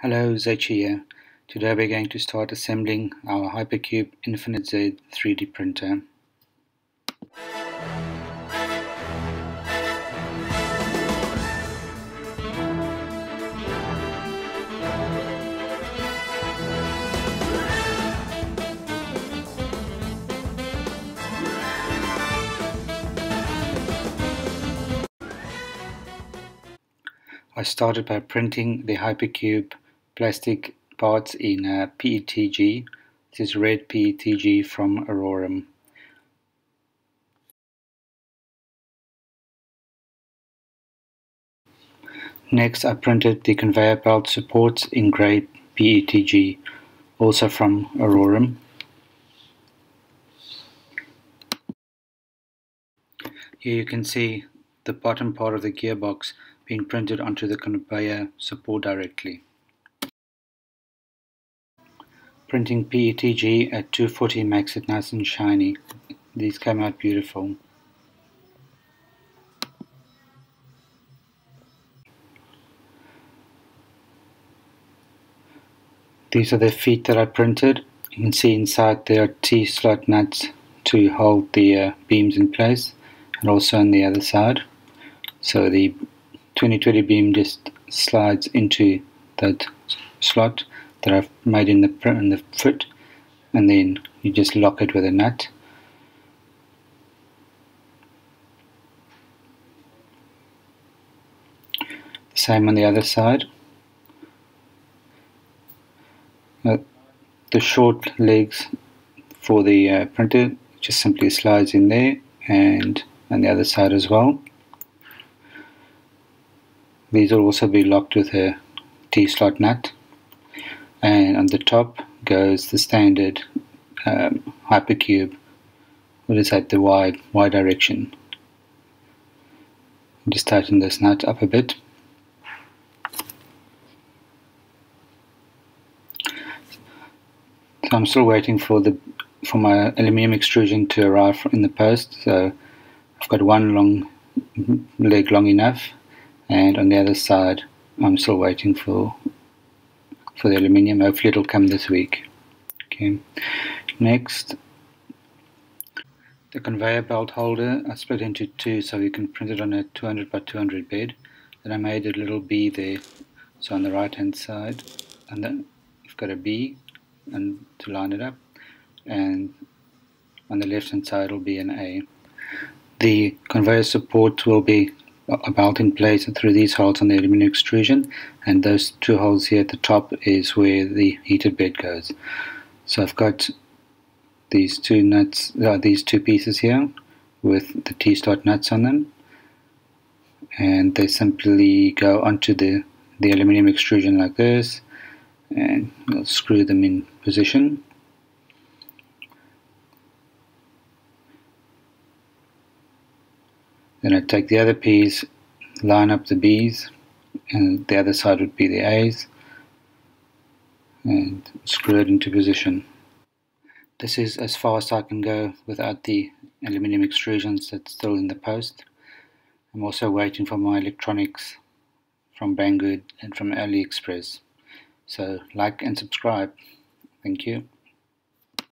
Hello, Zechy here. Today we're going to start assembling our Hypercube Infinite Z 3D printer. I started by printing the Hypercube plastic parts in PETG. This is red PETG from Aurorum. Next I printed the conveyor belt supports in grey PETG, also from Aurorum. Here you can see the bottom part of the gearbox being printed onto the conveyor support directly. Printing PETG at 240 makes it nice and shiny. These came out beautiful. These are the feet that I printed. You can see inside there are T-slot nuts to hold the uh, beams in place and also on the other side. So the 2020 beam just slides into that slot that I've made in the in the foot and then you just lock it with a nut. The same on the other side. Uh, the short legs for the uh, printer just simply slides in there and on the other side as well. These will also be locked with a T-slot nut. And on the top goes the standard um, hypercube, what is at the Y, y direction. Just tighten this nut up a bit. So I'm still waiting for the for my aluminium extrusion to arrive in the post. So I've got one long leg long enough and on the other side I'm still waiting for for the aluminium. Hopefully it'll come this week. Okay. Next. The conveyor belt holder. I split into two so you can print it on a 200 by 200 bed. Then I made a little B there. So on the right hand side and then you've got a B and to line it up. And on the left hand side will be an A. The conveyor support will be about in place through these holes on the aluminum extrusion and those two holes here at the top is where the heated bed goes. So I've got these two nuts uh, these two pieces here with the T-slot nuts on them and they simply go onto the the aluminum extrusion like this and we'll screw them in position Then I take the other P's, line up the B's, and the other side would be the A's, and screw it into position. This is as far as I can go without the aluminium extrusions that's still in the post. I'm also waiting for my electronics from Banggood and from AliExpress. So like and subscribe. Thank you.